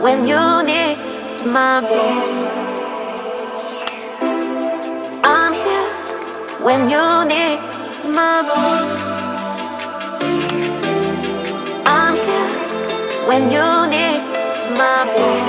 when you need my voice. I'm here when you need my voice. I'm here when you need my voice.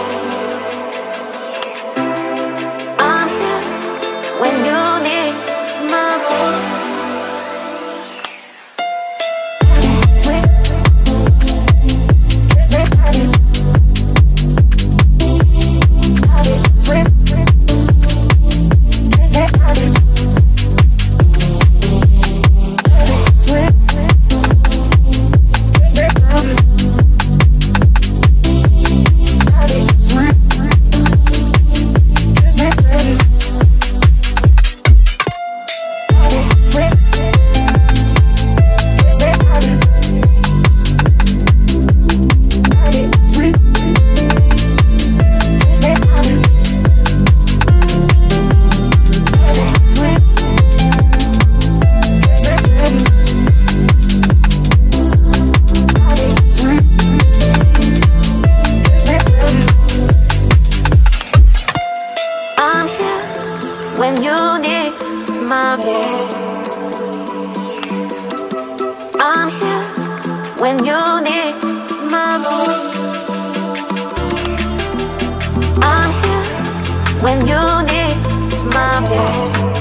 You need my voice. I'm here when you need my voice. I'm here when you need my voice.